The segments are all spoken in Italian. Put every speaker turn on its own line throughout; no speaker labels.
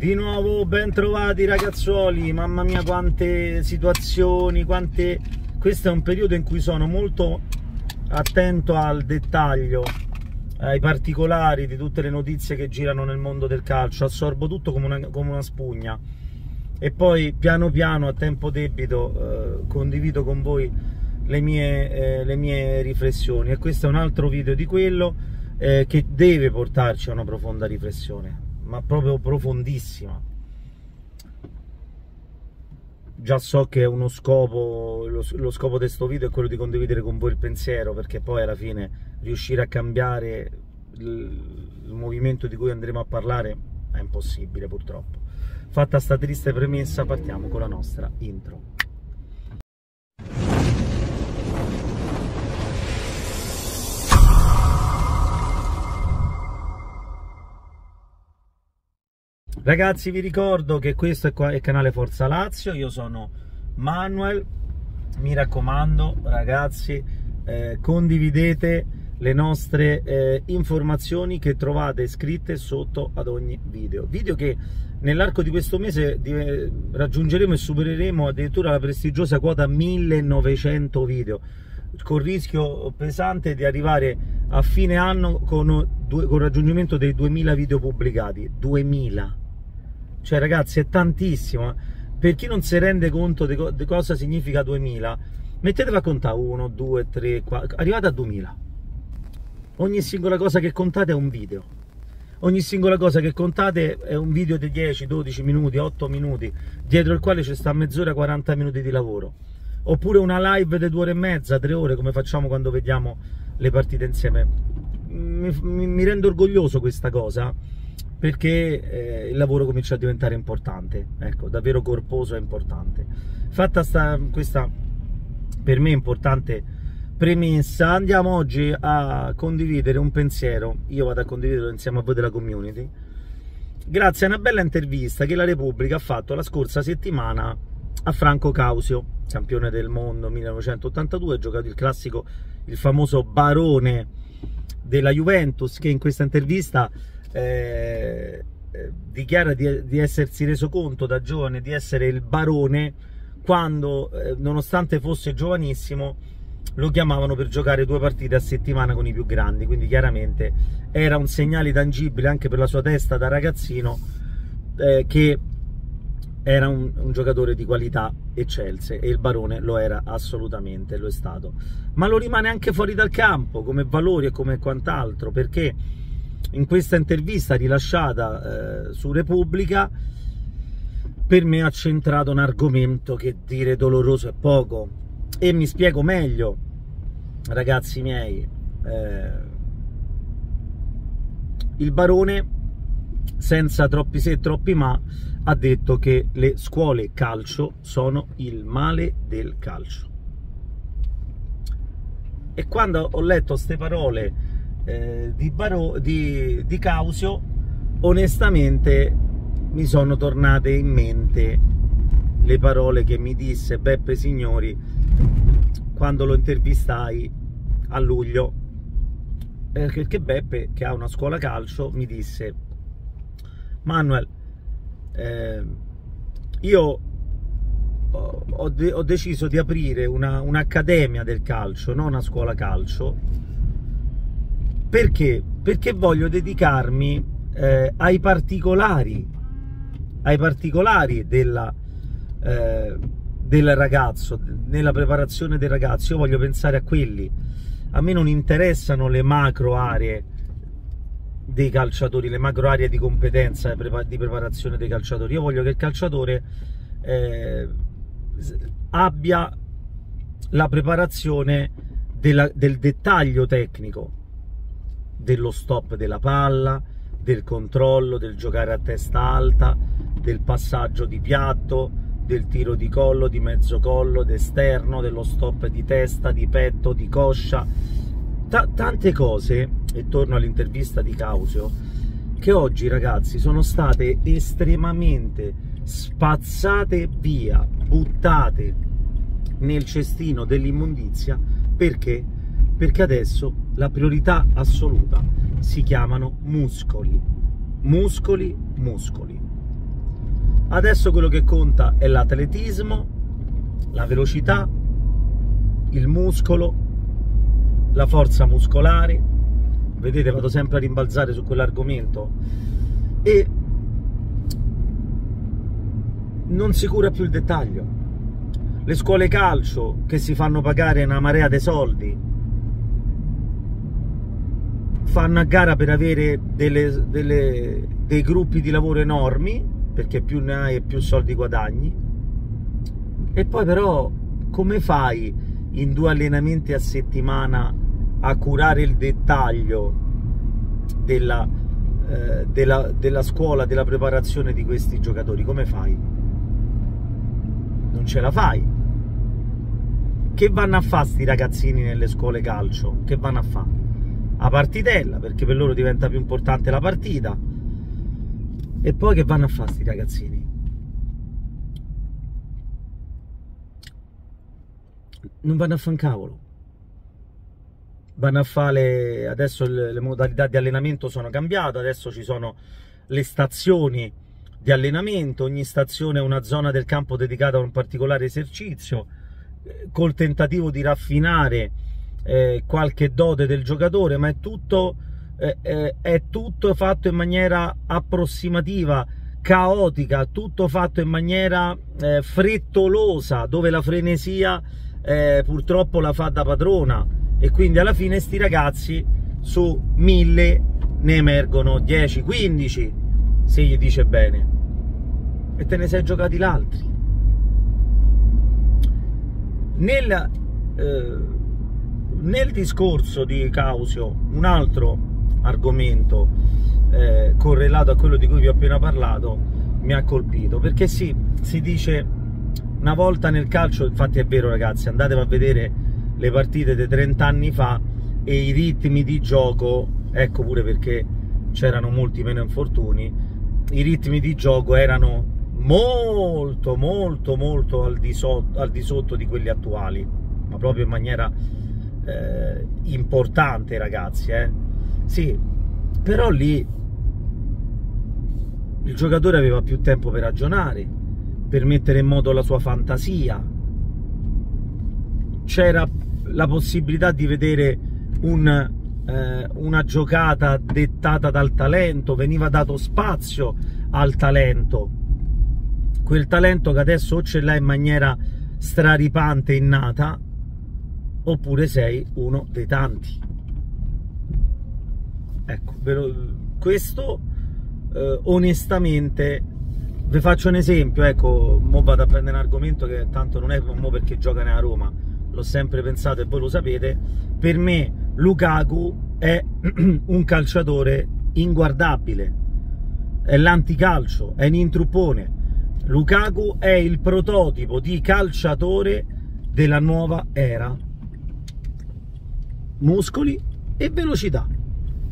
Di nuovo ben trovati ragazzuoli, mamma mia quante situazioni, quante... Questo è un periodo in cui sono molto attento al dettaglio, ai particolari di tutte le notizie che girano nel mondo del calcio, assorbo tutto come una, come una spugna. E poi piano piano a tempo debito eh, condivido con voi le mie, eh, le mie, riflessioni. E questo è un altro video di quello eh, che deve portarci a una profonda riflessione ma proprio profondissima. Già so che uno scopo, lo, lo scopo di questo video è quello di condividere con voi il pensiero, perché poi alla fine riuscire a cambiare il, il movimento di cui andremo a parlare è impossibile purtroppo. Fatta sta triste premessa, partiamo con la nostra intro. Ragazzi vi ricordo che questo è, il canale Forza Lazio, io sono Manuel, mi raccomando ragazzi eh, condividete le nostre eh, informazioni che trovate scritte sotto ad ogni video, video che nell'arco di questo mese di, raggiungeremo e supereremo addirittura la prestigiosa quota 1900 video con rischio pesante di arrivare a fine anno con, con il raggiungimento dei 2000 video pubblicati. 2000 cioè ragazzi è tantissimo. Per chi non si rende conto di, co di cosa significa 2000 mettetevi a contare 1, 2, 3, 4 arrivate a 2000 ogni singola cosa che contate è un video. Ogni singola cosa che contate è un video di 10, 12 minuti, 8 minuti dietro il quale ci sta mezz'ora, 40 minuti di lavoro. Oppure una live di due ore e mezza, tre ore come facciamo quando vediamo le partite insieme. Mi, mi, mi rendo orgoglioso questa cosa perché eh, il lavoro comincia a diventare importante, ecco, davvero corposo e importante. Fatta sta, questa per me importante premessa, andiamo oggi a condividere un pensiero, io vado a condividerlo insieme a voi della community, grazie a una bella intervista che la Repubblica ha fatto la scorsa settimana a Franco Causio, campione del mondo 1982, giocato il classico, il famoso barone della Juventus, che in questa intervista eh, eh, dichiara di, di, essersi reso conto da giovane di essere il barone quando, eh, nonostante fosse giovanissimo, lo chiamavano per giocare due partite a settimana con i più grandi, quindi chiaramente era un segnale tangibile anche per la sua testa da ragazzino eh, che era un, un, giocatore di qualità eccelse e il Barone lo era assolutamente, lo è stato. Ma lo rimane anche fuori dal campo come valori e come quant'altro perché in questa intervista rilasciata eh, su Repubblica per me ha centrato un argomento che dire doloroso è poco. E mi spiego meglio ragazzi miei eh, il barone senza troppi se e troppi ma ha detto che le scuole calcio sono il male del calcio. E quando ho letto queste parole eh, di, Baro, di, di Causio, onestamente mi sono tornate in mente le parole che mi disse Beppe Signori quando lo intervistai a luglio. Perché Beppe che ha una scuola calcio mi disse Manuel eh, io ho, de ho, deciso di aprire un'accademia un del calcio non una scuola calcio perché? Perché voglio dedicarmi eh, ai particolari, ai particolari della, eh, del ragazzo, nella preparazione del ragazzo. Io voglio pensare a quelli. A me non interessano le macro aree dei calciatori, le macro aree di competenza di preparazione dei calciatori. Io voglio che il calciatore eh, abbia la preparazione della, del dettaglio tecnico dello stop della palla, del controllo, del giocare a testa alta, del passaggio di piatto, del tiro di collo, di mezzo collo, d'esterno, dello stop di testa, di petto, di coscia, T tante cose, e torno all'intervista di Causio, che oggi ragazzi sono state estremamente spazzate via, buttate nel cestino dell'immondizia perché perché adesso la priorità assoluta si chiamano muscoli, muscoli, muscoli. Adesso quello che conta è l'atletismo, la velocità, il muscolo, la forza muscolare. Vedete, vado sempre a rimbalzare su quell'argomento. E non si cura più il dettaglio. Le scuole calcio che si fanno pagare una marea di soldi fanno a gara per avere delle, delle, dei gruppi di lavoro enormi perché più ne hai e più soldi guadagni e poi però come fai in due allenamenti a settimana a curare il dettaglio della, eh, della, della scuola, della preparazione di questi giocatori? Come fai? Non ce la fai. Che vanno a fare sti ragazzini nelle scuole calcio? Che vanno a fare? A partitella, perché per loro diventa più importante la partita. E poi che vanno a fare sti ragazzini? non vanno a fare un cavolo. Vanno a fare, adesso le, le modalità di allenamento sono cambiate, adesso ci sono le stazioni di allenamento, ogni stazione è una zona del campo dedicata a un particolare esercizio, eh, col tentativo di raffinare eh, qualche dote del giocatore, ma è tutto, eh, eh, è tutto fatto in maniera approssimativa, caotica, tutto fatto in maniera eh, frettolosa, dove la frenesia eh, purtroppo la fa da padrona. E quindi alla fine sti ragazzi su mille ne emergono 10, 15 se gli dice bene. E te ne sei giocati l'altri nel, eh, nel discorso di Causio un altro argomento eh, correlato a quello di cui vi ho appena parlato mi ha colpito. Perché sì, si dice una volta nel calcio, infatti è vero ragazzi, andatevi a vedere le partite di 30 anni fa e i ritmi di gioco, ecco pure perché c'erano molti meno infortuni, i ritmi di gioco erano molto molto molto al di, so, al di sotto di quelli attuali, ma proprio in maniera eh, importante ragazzi, eh. Sì, però lì il giocatore aveva più tempo per ragionare, per mettere in moto la sua fantasia. C'era la possibilità di vedere un, eh, una giocata dettata dal talento, veniva dato spazio al talento. Quel talento che adesso o ce l'hai in maniera straripante, innata, oppure sei uno dei tanti. Ecco, questo eh, onestamente vi faccio un esempio, ecco, mo vado a prendere un argomento che tanto non è mo perché gioca nella Roma, l'ho sempre pensato e voi lo sapete, per me Lukaku è un calciatore inguardabile, è l'anticalcio, è un intruppone. Lukaku è il prototipo di calciatore della nuova era. Muscoli e velocità.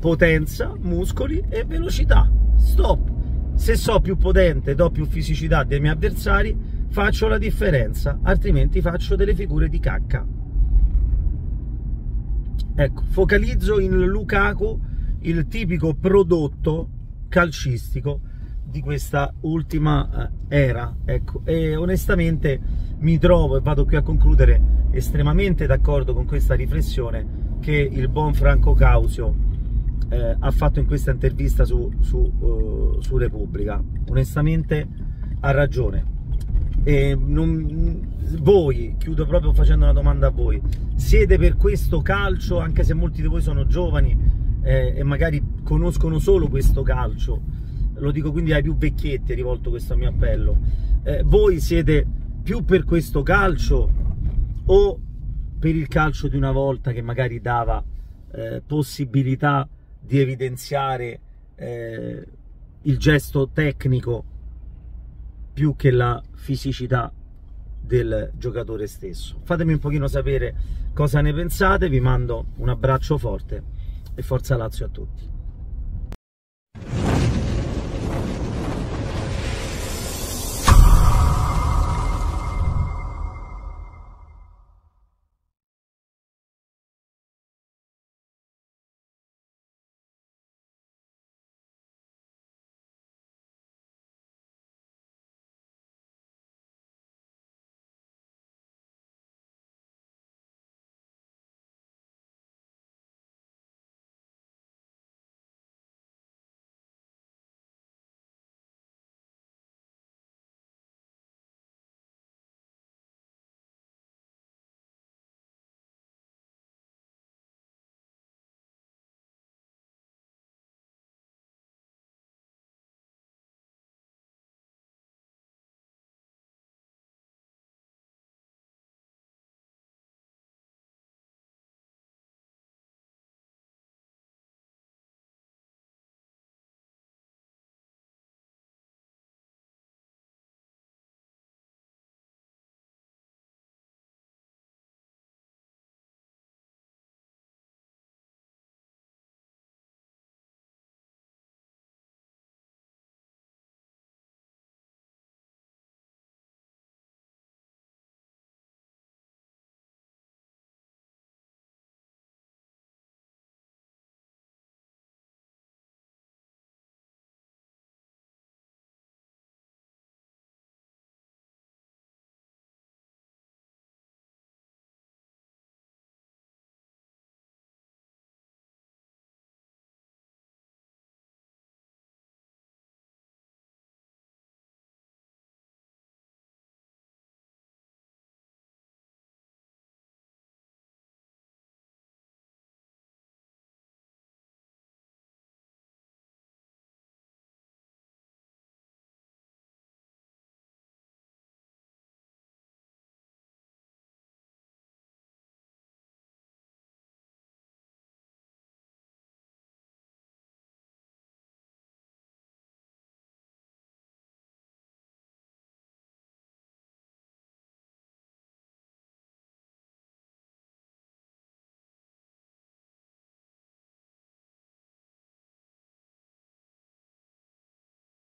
Potenza, muscoli e velocità. Stop se so più potente, do più fisicità dei miei avversari, faccio la differenza, altrimenti faccio delle figure di cacca. Ecco, focalizzo in Lukaku il tipico prodotto calcistico di questa ultima eh, era, ecco, e onestamente mi trovo, e vado qui a concludere, estremamente d'accordo con questa riflessione che il buon Franco Causio eh, ha fatto in questa intervista su, su, uh, su Repubblica. Onestamente ha ragione. Non, voi, chiudo proprio facendo una domanda a voi, siete per questo calcio, anche se molti di voi sono giovani eh, e magari conoscono solo questo calcio, lo dico quindi ai più vecchietti, rivolto questo mio appello, eh, voi siete più per questo calcio o per il calcio di una volta che magari dava eh, possibilità di evidenziare eh, il gesto tecnico più che la fisicità del giocatore stesso. Fatemi un pochino sapere cosa ne pensate, vi mando un abbraccio forte e forza Lazio a tutti.